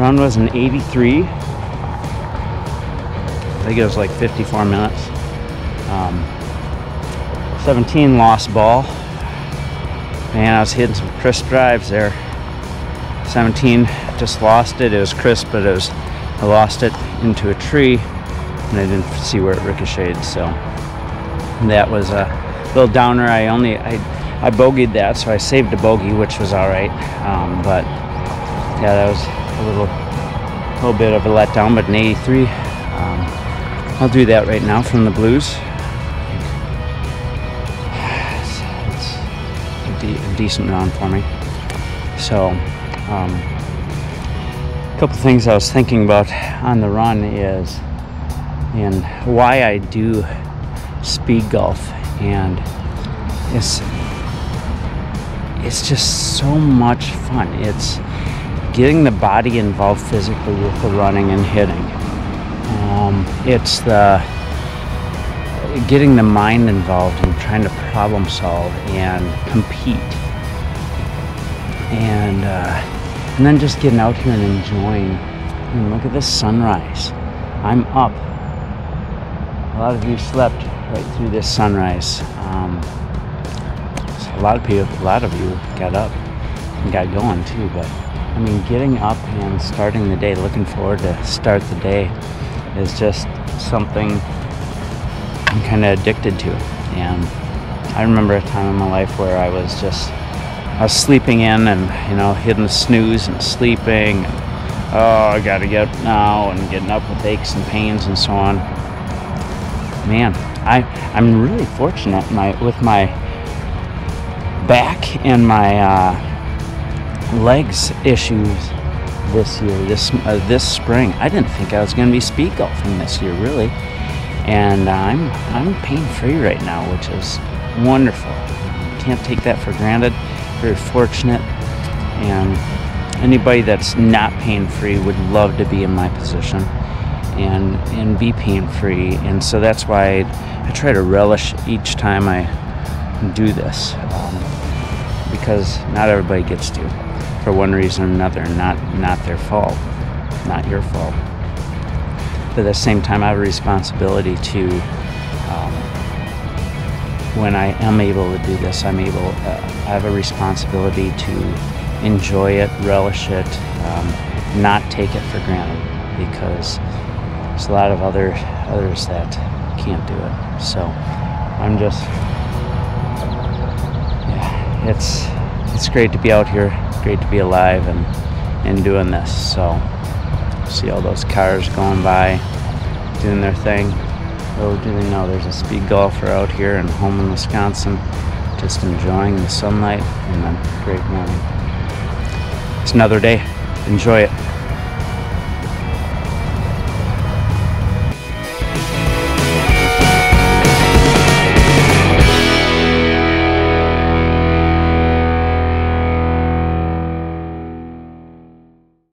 run was an 83. I think it was like 54 minutes. Um, 17 lost ball. Man, I was hitting some crisp drives there. 17 just lost it. It was crisp, but it was I lost it into a tree, and I didn't see where it ricocheted. So that was a little downer. I only I I bogeyed that, so I saved a bogey, which was all right. Um, but yeah, that was a little little bit of a letdown. But an 83. Um, I'll do that right now from the blues. It's, a, de- a decent round for me. So, um, a couple things I was thinking about on the run is, and why I do speed golf, and it's it's just so much fun. It's getting the body involved physically with the running and hitting. Um, it's the getting the mind involved and trying to problem solve and compete, and uh, and then just getting out here and enjoying. I mean, look at this sunrise. I'm up. A lot of you slept right through this sunrise. Um, so a lot of people, a lot of you got up and got going too. But I mean, getting up and starting the day, looking forward to start the day, is just something I'm kind of addicted to. And I remember a time in my life where I was just I was sleeping in and you know hitting the snooze and sleeping. And, oh, I got to get up now and getting up with aches and pains and so on. Man, I I'm really fortunate my with my back and my uh, legs issues this year, this uh, this spring. I didn't think I was going to be speed golfing this year, really, and I'm I'm pain free right now, which is wonderful. Can't take that for granted. Very fortunate, and anybody that's not pain free would love to be in my position and and be pain free. And so that's why I, I try to relish each time I do this, um, because not everybody gets to for one reason or another, not not their fault, not your fault. But at the same time, I have a responsibility to, um, when I am able to do this, I'm able, uh, I have a responsibility to enjoy it, relish it, um, not take it for granted, because there's a lot of other others that can't do it. So I'm just, yeah, it's it's great to be out here great to be alive and, and doing this. So, see all those cars going by, doing their thing. Little do they know there's a speed golfer out here in Holmen, Wisconsin, just enjoying the sunlight and a great morning. It's another day. Enjoy it.